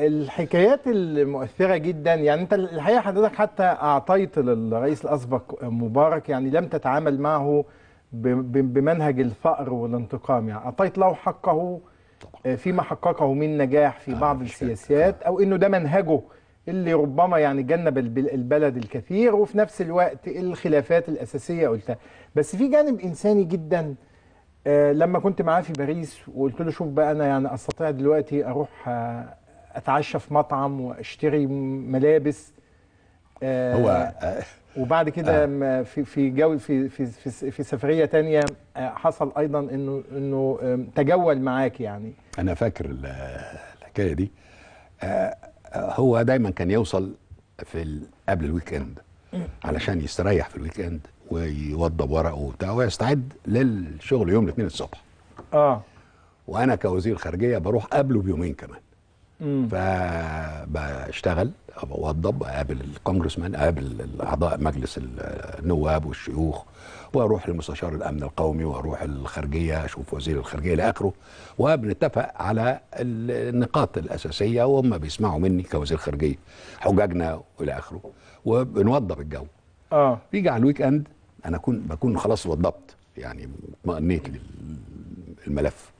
الحكايات المؤثرة جدا يعني أنت الحقيقة حضرتك حتى أعطيت للرئيس الأسبق مبارك يعني لم تتعامل معه بمنهج الفأر والانتقام يعني أعطيت له حقه فيما حققه من نجاح في بعض السياسات أو إنه ده منهجه اللي ربما يعني جنب الب- البلد الكثير وفي نفس الوقت الخلافات الأساسية قلتها. بس في جانب إنساني جدا آه، لما كنت معاه في باريس وقلت له شوف بقى أنا يعني أستطيع دلوقتي أروح آه، أتعشى في مطعم وأشتري ملابس آه، هو آه، وبعد كده م- في في جو في في في, في سفرية تانية آه، حصل أيضا إنه إنه تجول معاك يعني. أنا فاكر ال- الحكاية دي. آه، آه، هو دايما كان يوصل في قبل ال weekend علشان يستريح في ال weekend ويوضب ورقه وبتاع ويستعد للشغل يوم الاثنين الصبح. آه. وأنا كوزير خارجية بروح قبله بيومين كمان. فبشتغل بوضب اقابل ال Congressman اقابل اعضاء مجلس النواب والشيوخ وأروح لمستشار الأمن القومي وأروح الخارجية أشوف وزير الخارجية إلى آخره وبنتفق على النقاط الأساسية وهم بيسمعوا مني كوزير خارجية حججنا والى آخره وبنوضب الجو. آه. بيجي على ال weekend أنا اكون بكون خلاص وضبط يعني اطمئنيت للملف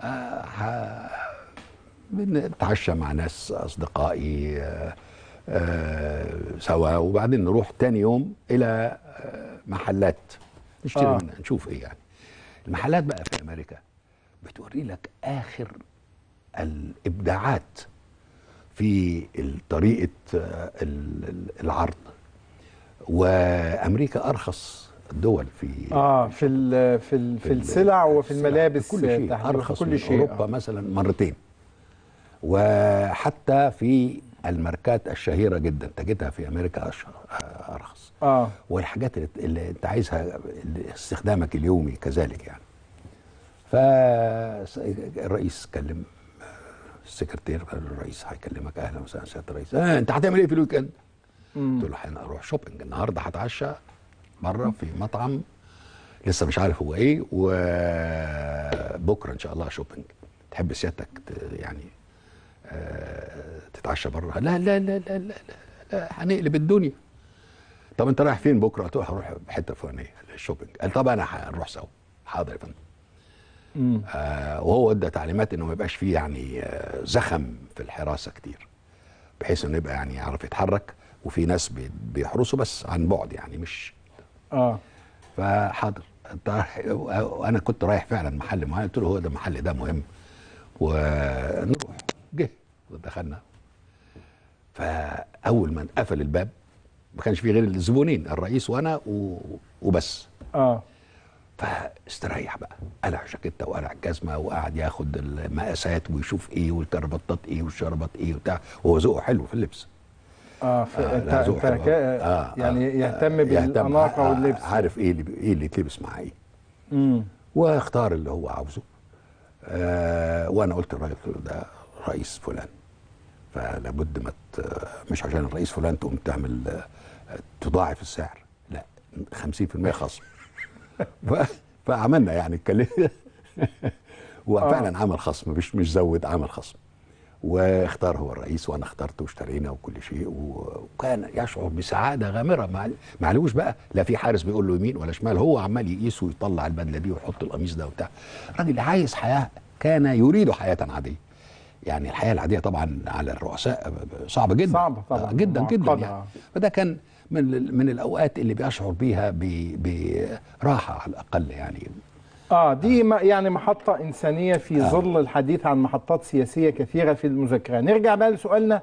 آه بنتعشى مع ناس أصدقائي آه آه سوا. وبعدين نروح تاني يوم إلى آه محلات. نشتري آه. منها نشوف إيه يعني. المحلات بقى في أمريكا بتوري لك آخر الإبداعات في طريقة ال- ال- العرض. وأمريكا أرخص الدول في آه في ال في ال في ال- السلع وفي الملابس كل شيء. أرخص كل شيء أوروبا آه. مثلا مرتين. وحتى في الماركات الشهيرة جدا تجدها في أمريكا أرخص. آه. والحاجات اللي, أنت عايزها استخدامك اليومي كذلك يعني. فالرئيس كلم السكرتير قال له الرئيس هيكلمك أهلا وسهلا سيادة الرئيس. آه أنت هتعمل إيه في ال weekend؟ قلت له أنا أروح shopping النهارده هتعشى بره في مطعم لسه مش عارف هو إيه وبكره إن شاء الله shopping تحب سيادتك يعني آه، تتعشى بره. لا لا لا لا لا لا, لا هنقلب الدنيا. طب انت رايح فين بكرة؟ قلت له هروح حتة فلانية ال shopping. قال طب أنا هنروح سوا. حاضر يا فندم. آه وهو ادى تعليمات انه ما يبقاش فيه يعني آه زخم في الحراسة كتير بحيث انه يبقى يعني يعرف يتحرك وفي ناس بي- بيحرسوا بس عن بعد يعني مش آه. فحاضر. وأنا كنت رايح فعلا محل معين قلت له هو ده المحل ده مهم. ونروح. جه ودخلنا. فأول ما قفل الباب ما كانش فيه غير الزبونين الرئيس وأنا و- وبس. آه. فاستريح بقى. قلع جاكيته وقلع الجزمة وقعد ياخد المقاسات ويشوف إيه والكربطات إيه والشربات إيه وبتاع. وهو ذوقه حلو في اللبس. آه ف... آه، انت انت كا- أوي. يعني يهتم يهتم، بالأناقة آه، واللبس. عارف إيه اللي إيه اللي يتلبس مع إيه امم واختار اللي هو عاوزه. آه وأنا قلت للراجل ده رئيس فلان. فلابد ما ت- مش عشان الرئيس فلان تقوم تعمل آه، تضاعف السعر. لا 50% خصم. فعملنا يعني اتكلمنا وفعلا عمل خصم مش مش زود عمل خصم. واختار هو الرئيس وأنا اخترته واشترينا وكل شيء وكان يشعر بسعادة غامرة. ما معلوش بقى لا في حارس بيقول له يمين ولا شمال هو عمال يقيس ويطلع البدلة دي ويحط القميص ده وبتاع. الراجل عايز حياة كان يريد حياة عادية. يعني الحياة العادية طبعا على الرؤساء صعبة جدا. صعبة طبعا، آه، جدا جدا. يعني. فده كان من من الأوقات اللي بيشعر بيها براحة على الأقل يعني. آه دي ما- يعني محطة إنسانية في ظل الحديث عن محطات سياسية كثيرة في المذاكرة. نرجع بقى لسؤالنا